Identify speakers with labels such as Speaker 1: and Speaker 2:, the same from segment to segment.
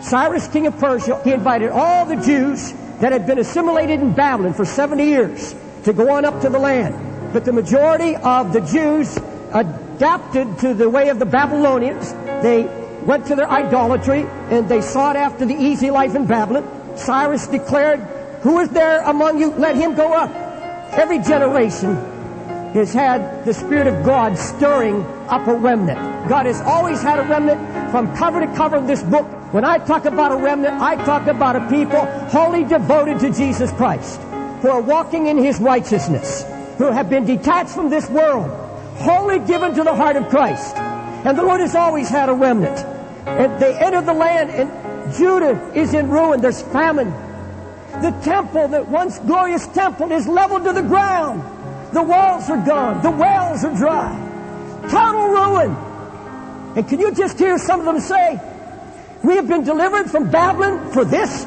Speaker 1: Cyrus, king of Persia, he invited all the Jews that had been assimilated in Babylon for 70 years to go on up to the land. But the majority of the Jews adapted to the way of the Babylonians. They went to their idolatry and they sought after the easy life in Babylon. Cyrus declared, Who is there among you? Let him go up. Every generation has had the Spirit of God stirring up a remnant. God has always had a remnant from cover to cover of this book. When I talk about a remnant, I talk about a people wholly devoted to Jesus Christ, who are walking in His righteousness, who have been detached from this world, wholly given to the heart of Christ. And the Lord has always had a remnant. And they enter the land, and Judah is in ruin. There's famine. The temple, the once glorious temple, is leveled to the ground. The walls are gone. The wells are dry. Total ruin. And can you just hear some of them say, We have been delivered from Babylon for this?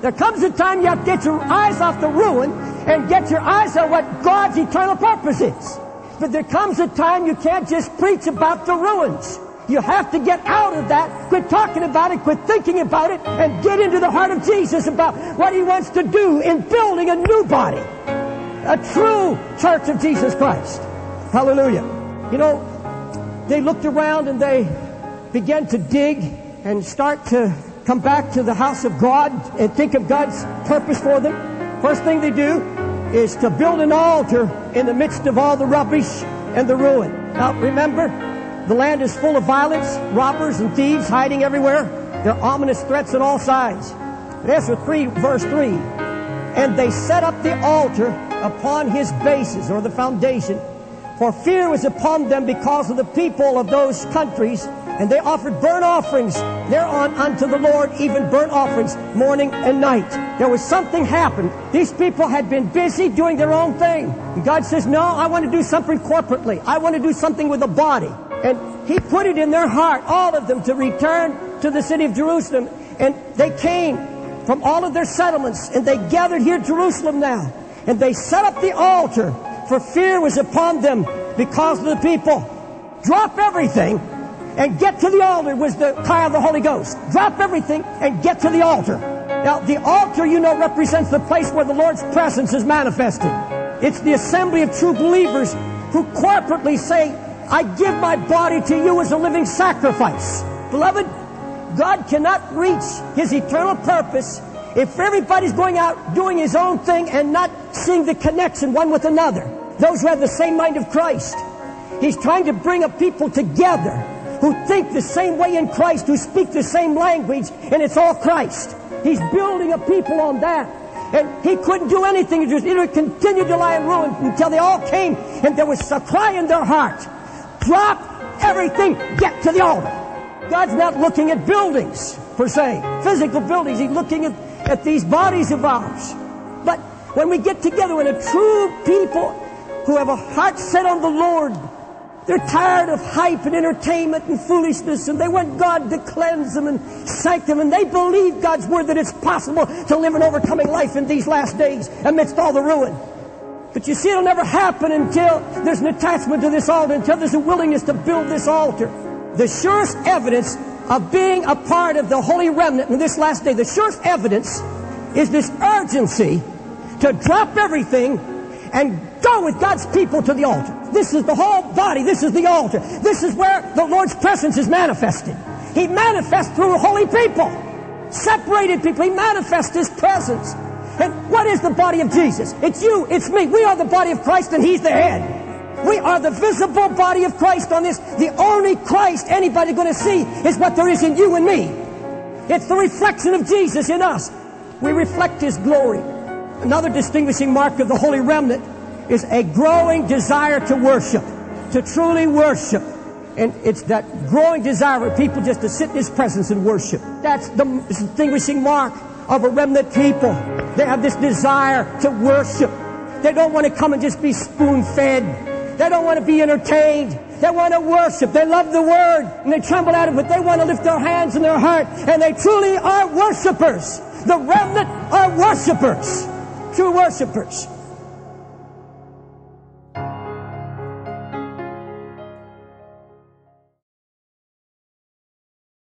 Speaker 1: There comes a time you have to get your eyes off the ruin and get your eyes on what God's eternal purpose is. But there comes a time you can't just preach about the ruins. You have to get out of that, quit talking about it, quit thinking about it, and get into the heart of Jesus about what He wants to do in building a new body. A true church of Jesus Christ. Hallelujah. You know, they looked around and they began to dig and start to come back to the house of God and think of God's purpose for them. First thing they do is to build an altar in the midst of all the rubbish and the ruin. Now remember, the land is full of violence, robbers and thieves hiding everywhere. There are ominous threats on all sides. Ezra 3, verse 3. And they set up the altar upon his bases or the foundation. For fear was upon them because of the people of those countries, and they offered burnt offerings thereon unto the Lord, even burnt offerings morning and night. There was something happened. These people had been busy doing their own thing. And God says, No, I want to do something corporately. I want to do something with the body. And He put it in their heart, all of them, to return to the city of Jerusalem. And they came from all of their settlements, and they gathered here Jerusalem now. And they set up the altar, for fear was upon them because of the people. Drop everything and get to the altar was the cry of the Holy Ghost. Drop everything and get to the altar. Now, the altar, you know, represents the place where the Lord's presence is manifested. It's the assembly of true believers who corporately say, I give my body to you as a living sacrifice. Beloved, God cannot reach His eternal purpose if everybody's going out doing his own thing and not seeing the connection one with another. Those who have the same mind of Christ. He's trying to bring a people together who think the same way in Christ, who speak the same language, and it's all Christ. He's building a people on that. And he couldn't do anything. It continued to lie in ruin until they all came and there was a cry in their heart. Drop everything, get to the altar. God's not looking at buildings per se, physical buildings. He's looking at, at these bodies of ours. But when we get together in a true people who have a heart set on the Lord, they're tired of hype and entertainment and foolishness, and they want God to cleanse them and sanctify them, and they believe God's word that it's possible to live an overcoming life in these last days amidst all the ruin. But you see, it'll never happen until there's an attachment to this altar, until there's a willingness to build this altar. The surest evidence of being a part of the holy remnant in this last day, the surest evidence is this urgency to drop everything and go with God's people to the altar. This is the whole body. This is the altar. This is where the Lord's presence is manifested. He manifests through holy people, separated people. He manifests His presence. And what is the body of Jesus? It's you, it's me. We are the body of Christ and He's the head. We are the visible body of Christ on this. The only Christ anybody's going to see is what there is in you and me. It's the reflection of Jesus in us. We reflect His glory. Another distinguishing mark of the Holy Remnant is a growing desire to worship, to truly worship. And it's that growing desire for people just to sit in His presence and worship. That's the distinguishing mark of a remnant people. They have this desire to worship. They don't want to come and just be spoon fed. They don't want to be entertained. They want to worship. They love the word and they tremble at it, but they want to lift their hands and their heart and they truly are worshipers. The remnant are worshipers. True worshipers.